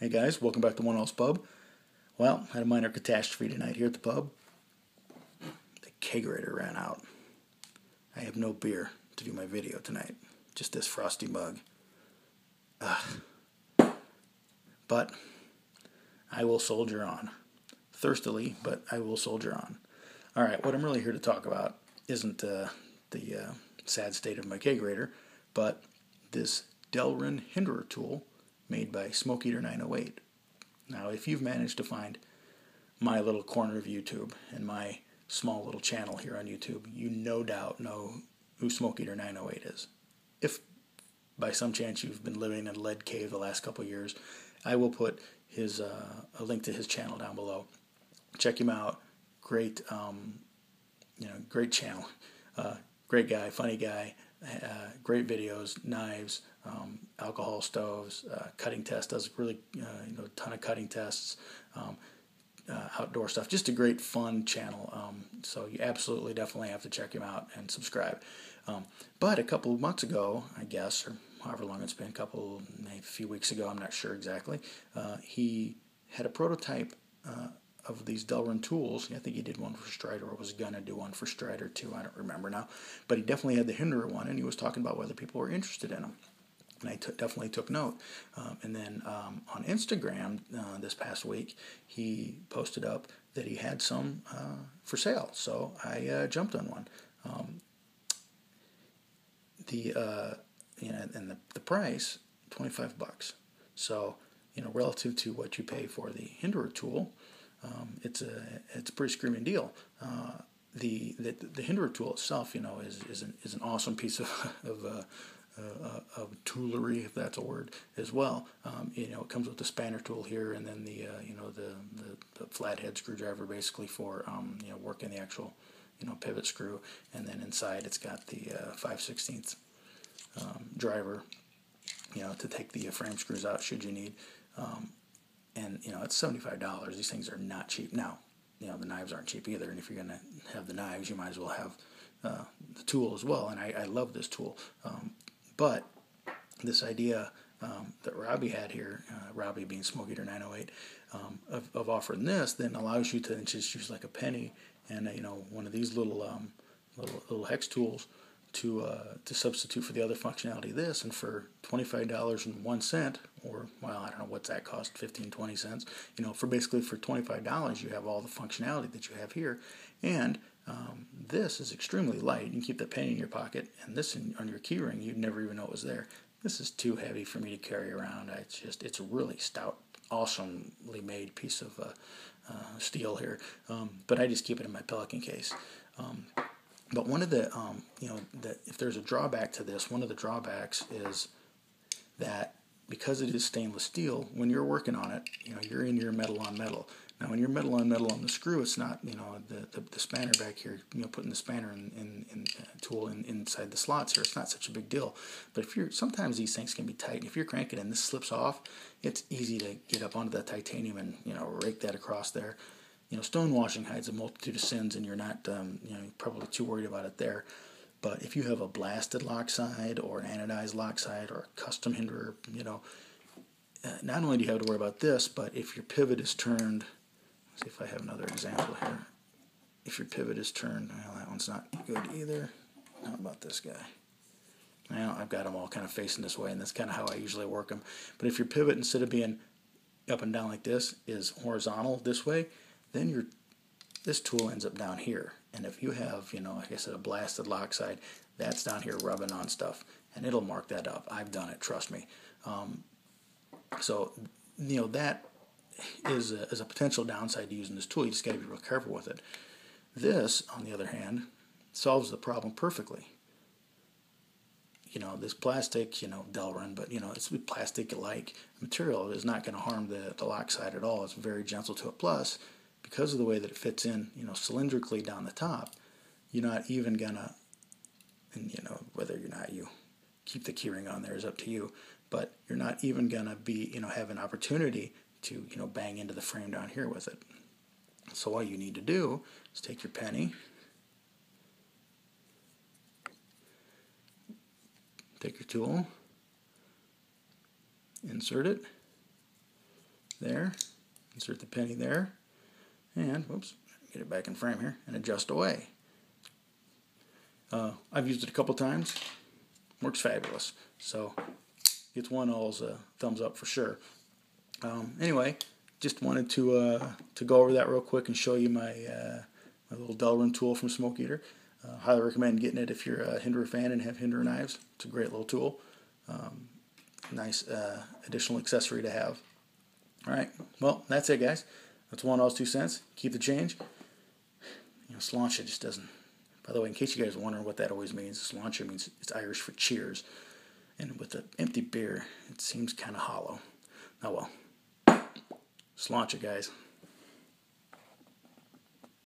Hey guys, welcome back to One All's Pub. Well, had a minor catastrophe tonight here at the pub. The kegerator ran out. I have no beer to do my video tonight. Just this frosty mug. Ugh. But I will soldier on. Thirstily, but I will soldier on. All right, what I'm really here to talk about isn't uh, the uh, sad state of my kegerator, but this Delrin Hinderer tool made by Smoke Eater 908. Now, if you've managed to find my little corner of YouTube and my small little channel here on YouTube, you no doubt know who Smoke Eater 908 is. If by some chance you've been living in a lead cave the last couple years, I will put his uh, a link to his channel down below. Check him out. Great, um, you know, great channel. Uh, great guy, funny guy. Uh, great videos, knives, um, alcohol stoves, uh, cutting tests. Does really uh, you know a ton of cutting tests. Um, uh, outdoor stuff. Just a great, fun channel. Um, so you absolutely, definitely have to check him out and subscribe. Um, but a couple of months ago, I guess, or however long it's been, a couple, maybe a few weeks ago, I'm not sure exactly, uh, he had a prototype uh, of these Delrin tools. I think he did one for Strider or was going to do one for Strider too. I don't remember now. But he definitely had the Hinderer one, and he was talking about whether people were interested in them and I t- definitely took note. Um, and then um, on Instagram uh, this past week, he posted up that he had some uh, for sale. So I uh, jumped on one. Um, the uh, you know, and the, the price twenty five bucks. So you know, relative to what you pay for the Hinderer tool, um, it's a it's a pretty screaming deal. Uh, the, the the Hinderer tool itself, you know, is is an, is an awesome piece of of uh, uh, of toolery, if that's a word, as well. Um, you know, it comes with the spanner tool here, and then the uh, you know the, the, the flathead screwdriver basically for um, you know working the actual you know pivot screw, and then inside it's got the uh, 5 16th um, driver, you know, to take the frame screws out should you need. Um, and you know, it's seventy five dollars. These things are not cheap. Now, you know, the knives aren't cheap either, and if you're gonna have the knives, you might as well have uh, the tool as well. And I, I love this tool. Um, but this idea um, that Robbie had here, uh, Robbie being Smoke Eater 908, um, of, of offering this, then allows you to just use like a penny and uh, you know one of these little um, little, little hex tools to uh, to substitute for the other functionality of this, and for twenty five dollars and one cent, or well, I don't know what's that cost, 15, 20 cents. You know, for basically for twenty five dollars, you have all the functionality that you have here, and um, this is extremely light. You can keep the penny in your pocket, and this in, on your keyring, you'd never even know it was there. This is too heavy for me to carry around. It's just, it's a really stout, awesomely made piece of uh, uh, steel here. Um, but I just keep it in my Pelican case. Um, but one of the, um, you know, the, if there's a drawback to this, one of the drawbacks is that because it is stainless steel, when you're working on it, you know, you're in your metal on metal. Now, when you're metal on metal on the screw, it's not, you know, the, the, the spanner back here, you know, putting the spanner in, in, in uh, tool in, inside the slots here, it's not such a big deal. But if you're, sometimes these things can be tight. And If you're cranking and this slips off, it's easy to get up onto that titanium and, you know, rake that across there. You know, stone washing hides a multitude of sins and you're not, um, you know, probably too worried about it there. But if you have a blasted lock side or an anodized lock side or a custom hinderer, you know, uh, not only do you have to worry about this, but if your pivot is turned see if I have another example here. If your pivot is turned, well, that one's not good either. How about this guy? Now I've got them all kind of facing this way, and that's kind of how I usually work them. But if your pivot, instead of being up and down like this, is horizontal this way, then your this tool ends up down here. And if you have, you know, like I said, a blasted lock side, that's down here rubbing on stuff, and it'll mark that up. I've done it, trust me. Um, so, you know, that is a, is a potential downside to using this tool. You just got to be real careful with it. This, on the other hand, solves the problem perfectly. You know, this plastic, you know, Delrin, but you know, it's plastic-like material. is not going to harm the, the lock side at all. It's very gentle to it. Plus, because of the way that it fits in, you know, cylindrically down the top, you're not even gonna, and you know, whether you're not you keep the keyring on there is up to you, but you're not even gonna be, you know, have an opportunity to you know bang into the frame down here with it. So all you need to do is take your penny, take your tool, insert it, there. Insert the penny there. And, whoops, get it back in frame here and adjust away. Uh, I've used it a couple times. Works fabulous. So, gets one all's a thumbs up for sure. Um, anyway, just wanted to uh, to go over that real quick and show you my uh, my little Delrin tool from Smoke Eater. Uh, highly recommend getting it if you're a Hinderer fan and have Hinderer knives. It's a great little tool. Um, nice uh, additional accessory to have. All right, well that's it, guys. That's one all's two cents. Keep the change. You know, sláinte just doesn't. By the way, in case you guys are wondering what that always means, sláinte means it's Irish for cheers. And with an empty beer, it seems kind of hollow. Oh well. Sláinte, guys.